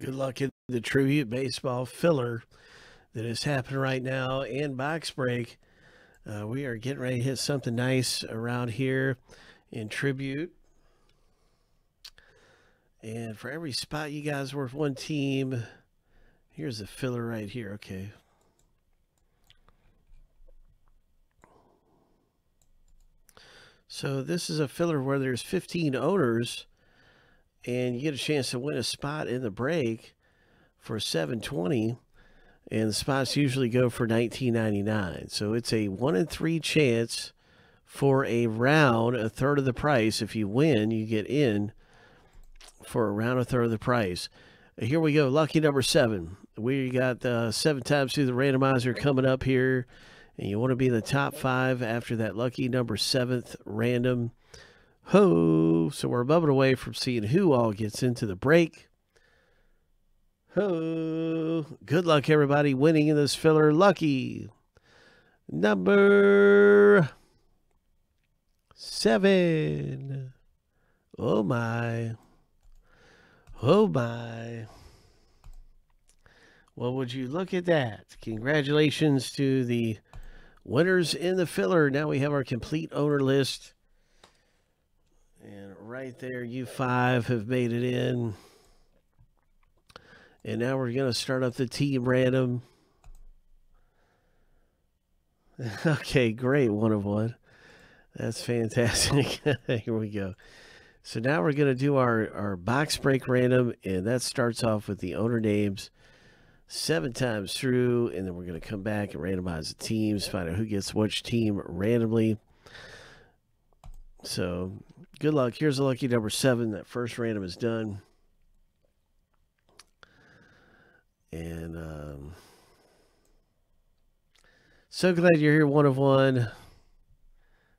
Good luck in the tribute baseball filler that is happening right now and box break. Uh, we are getting ready to hit something nice around here in tribute. And for every spot you guys worth one team, here's the filler right here. Okay. So this is a filler where there's 15 owners and you get a chance to win a spot in the break for 720 and the spots usually go for 19.99 so it's a one in three chance for a round a third of the price. If you win you get in for around a third of the price. Here we go lucky number seven. We got uh, seven times through the randomizer coming up here and you want to be in the top five after that lucky number seventh random Ho! So we're a bubbling away from seeing who all gets into the break. Ho! Good luck, everybody, winning in this filler. Lucky number seven. Oh my. Oh my. Well, would you look at that? Congratulations to the winners in the filler. Now we have our complete owner list. Right there, you five have made it in. And now we're going to start up the team random. okay, great. One of one. That's fantastic. Here we go. So now we're going to do our, our box break random. And that starts off with the owner names seven times through. And then we're going to come back and randomize the teams, find out who gets which team randomly. So good luck. Here's a lucky number seven. That first random is done. And um, so glad you're here, one of one.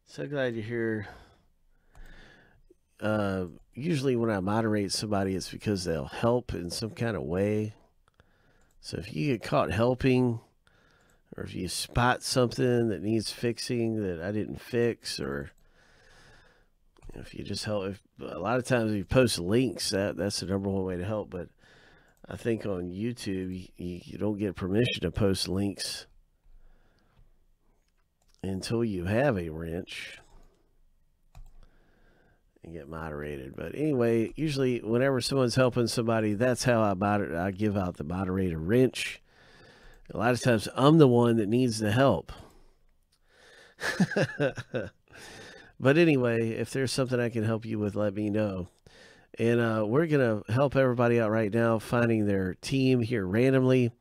So glad you're here. Uh, usually, when I moderate somebody, it's because they'll help in some kind of way. So if you get caught helping, or if you spot something that needs fixing that I didn't fix, or if you just help, if a lot of times if you post links, that that's the number one way to help. But I think on YouTube, you, you don't get permission to post links until you have a wrench and get moderated. But anyway, usually whenever someone's helping somebody, that's how I moder- I give out the moderator wrench. A lot of times I'm the one that needs the help. But anyway, if there's something I can help you with, let me know. And uh, we're going to help everybody out right now finding their team here randomly.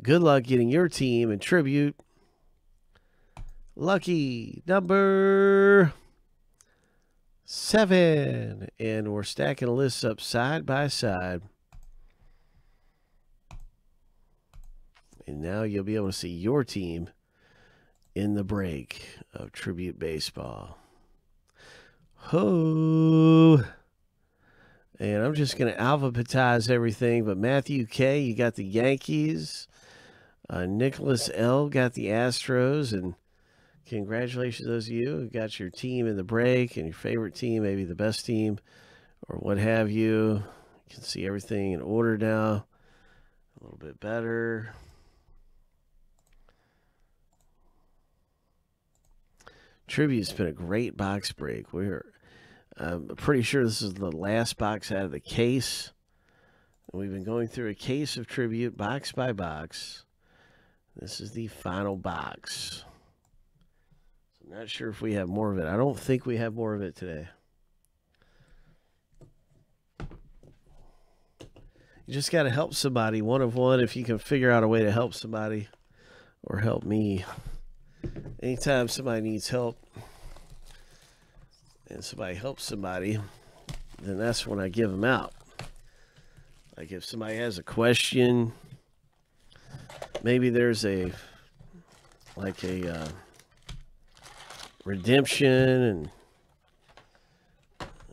Good luck getting your team in tribute. Lucky number seven. And we're stacking lists up side by side. And now you'll be able to see your team in the break of Tribute Baseball. Ho. And I'm just going to alphabetize everything. But Matthew K., you got the Yankees. Uh, Nicholas L. got the Astros. And congratulations to those of you who got your team in the break and your favorite team, maybe the best team or what have you. You can see everything in order now. A little bit better. Tribute's been a great box break. We're I'm pretty sure this is the last box out of the case. We've been going through a case of tribute box by box. This is the final box. So I'm not sure if we have more of it. I don't think we have more of it today. You just got to help somebody, one of one, if you can figure out a way to help somebody or help me. Anytime somebody needs help, and somebody helps somebody, then that's when I give them out. Like if somebody has a question, maybe there's a like a uh, redemption and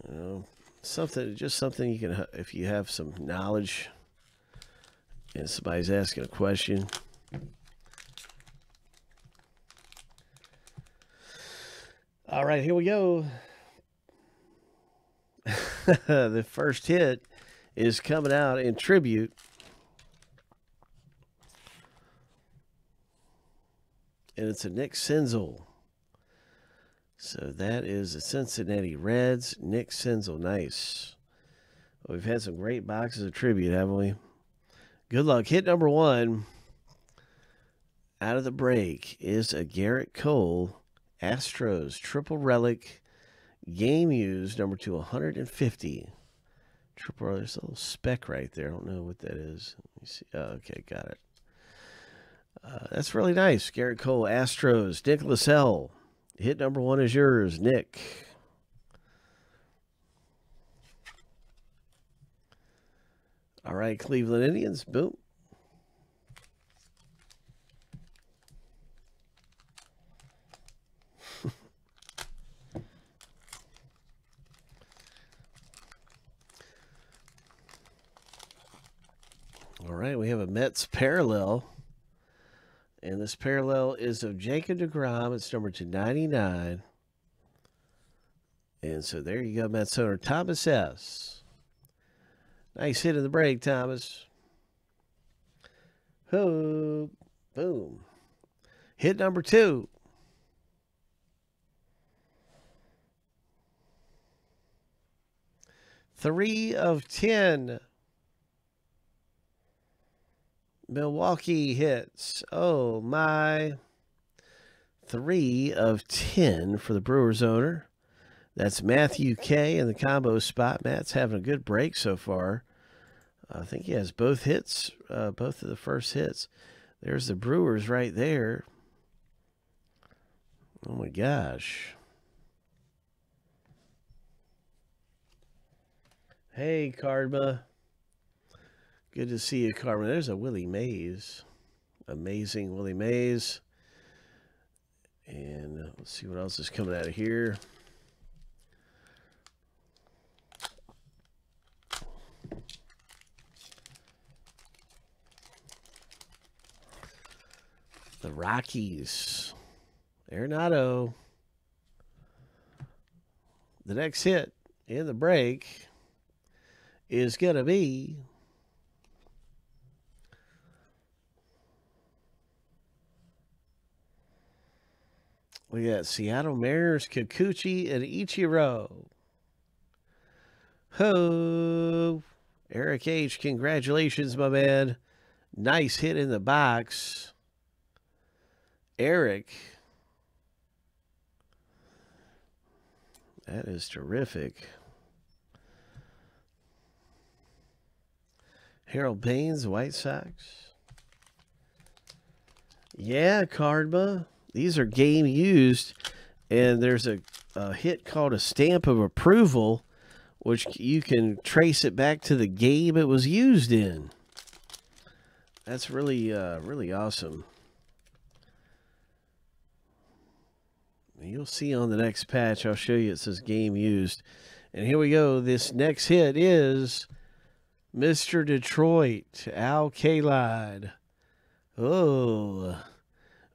you know something just something you can if you have some knowledge and somebody's asking a question all right here we go the first hit is coming out in tribute. And it's a Nick Senzel. So that is the Cincinnati Reds. Nick Senzel. Nice. We've had some great boxes of tribute, haven't we? Good luck. Hit number one out of the break is a Gerrit Cole Astros triple relic game used number to 150. Triple there's a little speck right there. I don't know what that is. Let me see. Oh, okay, got it. Uh, that's really nice. Gerrit Cole Astros. Nick L. Hit number one is yours, Nick. All right, Cleveland Indians. Boom. All right, Mets parallel. And this parallel is of Jacob DeGrom. It's number 299. And so there you go, Mets owner Thomas S. Nice hit in the break, Thomas. Oh, boom. Hit number two. Three of ten. Milwaukee hits. Oh my. Three of 10 for the Brewers owner. That's Matthew K in the combo spot. Matt's having a good break so far. I think he has both hits, uh, both of the first hits. There's the Brewers right there. Oh my gosh. Hey, Cardma. Good to see you, Carmen. There's a Willie Mays. Amazing Willie Mays. And uh, let's see what else is coming out of here. The Rockies. Arenado. The next hit in the break is going to be We got Seattle Mariners, Kikuchi, and Ichiro. Ho! Eric H., congratulations, my man. Nice hit in the box. Eric. That is terrific. Harold Baines, White Sox. Yeah, Cardma. These are game used, and there's a, a hit called a stamp of approval, which you can trace it back to the game it was used in. That's really, uh, really awesome. You'll see on the next patch, I'll show you it says game used. And here we go. This next hit is Mr. Detroit, Al Kaline. Oh,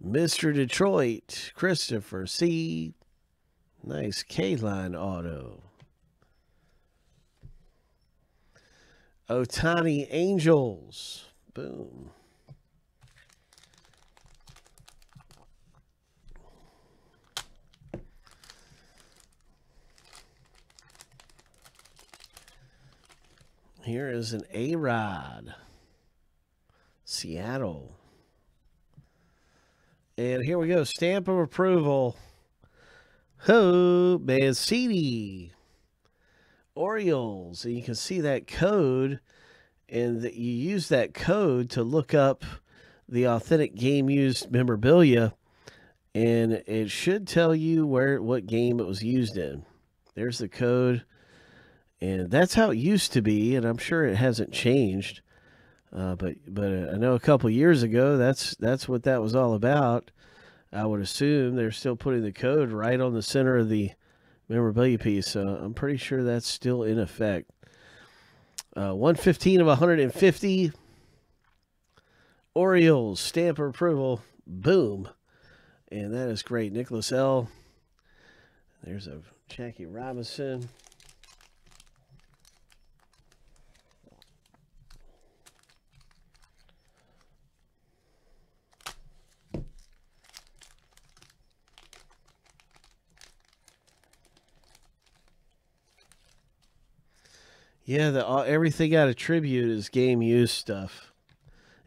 Mr. Detroit, Christopher C. Nice Kaline auto. Ohtani Angels. Boom. Here is an A Rod. Seattle. And here we go. Stamp of approval. Ho, Mancini. Orioles. And you can see that code. And that you use that code to look up the authentic game used memorabilia. And it should tell you where what game it was used in. There's the code. And that's how it used to be. And I'm sure it hasn't changed. Uh, but but uh, I know a couple years ago that's that's what that was all about. I would assume they're still putting the code right on the center of the memorabilia piece. So I'm pretty sure that's still in effect. Uh, 115 of 150. Orioles stamp approval. Boom. And that is great. Nicholas L. There's a Jackie Robinson. Yeah, the everything out of tribute is game used stuff.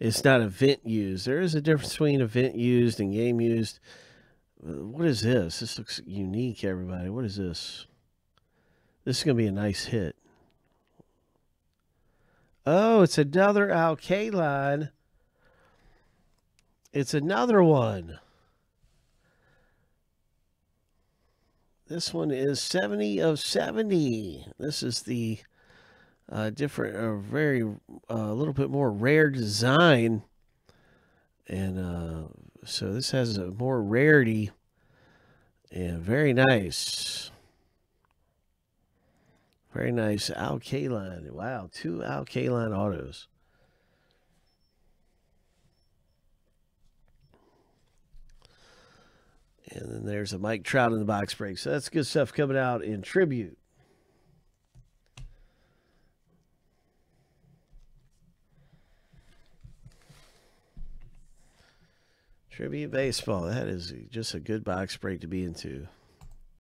It's not event used. There is a difference between event used and game used. Uh, what is this? This looks unique, everybody. What is this? This is going to be a nice hit. Oh, it's another Al Kaline. It's another one. This one is 70 of 70. This is the uh, different, uh, very, a uh, little bit more rare design. And uh, so this has a more rarity and very nice. Very nice. Al Kaline. Wow. Two Al Kaline autos. And then there's a Mike Trout in the box break. So that's good stuff coming out in tribute. Tribute baseball. That is just a good box break to be into.